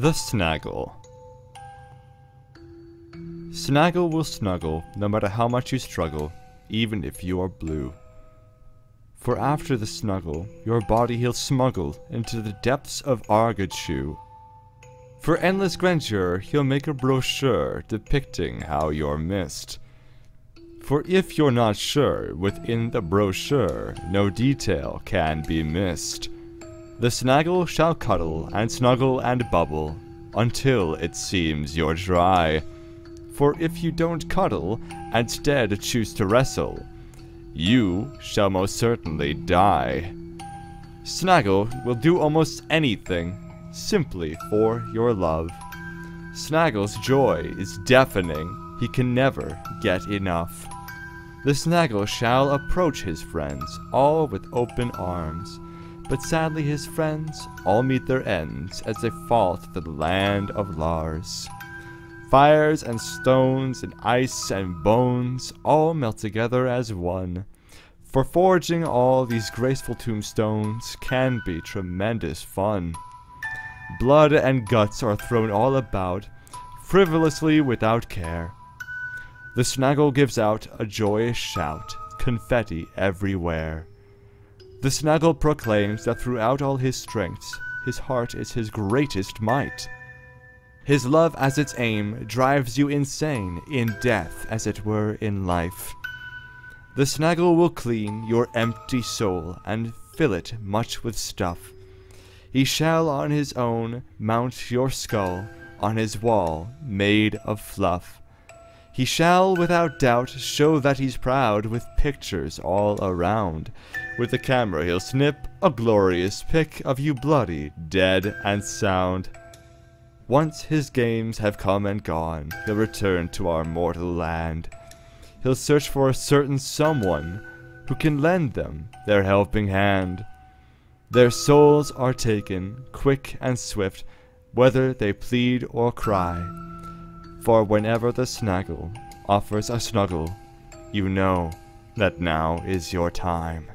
The Snaggle Snaggle will snuggle no matter how much you struggle, even if you are blue. For after the snuggle, your body he'll smuggle into the depths of Argichu. For endless grandeur, he'll make a brochure depicting how you're missed. For if you're not sure, within the brochure, no detail can be missed. The snaggle shall cuddle and snuggle and bubble until it seems you're dry. For if you don't cuddle and instead choose to wrestle, you shall most certainly die. Snaggle will do almost anything simply for your love. Snaggle's joy is deafening, he can never get enough. The Snaggle shall approach his friends, all with open arms. But sadly his friends all meet their ends as they fall to the land of Lars. Fires and stones and ice and bones all melt together as one. For forging all these graceful tombstones can be tremendous fun. Blood and guts are thrown all about, frivolously without care. The snaggle gives out a joyous shout, confetti everywhere. The snaggle proclaims that throughout all his strengths, his heart is his greatest might. His love as its aim drives you insane, in death as it were in life. The snaggle will clean your empty soul and fill it much with stuff. He shall on his own mount your skull on his wall made of fluff. He shall without doubt show that he's proud with pictures all around. With the camera he'll snip a glorious pic of you bloody, dead and sound. Once his games have come and gone, he'll return to our mortal land. He'll search for a certain someone who can lend them their helping hand. Their souls are taken, quick and swift, whether they plead or cry. For whenever the snaggle offers a snuggle, you know that now is your time.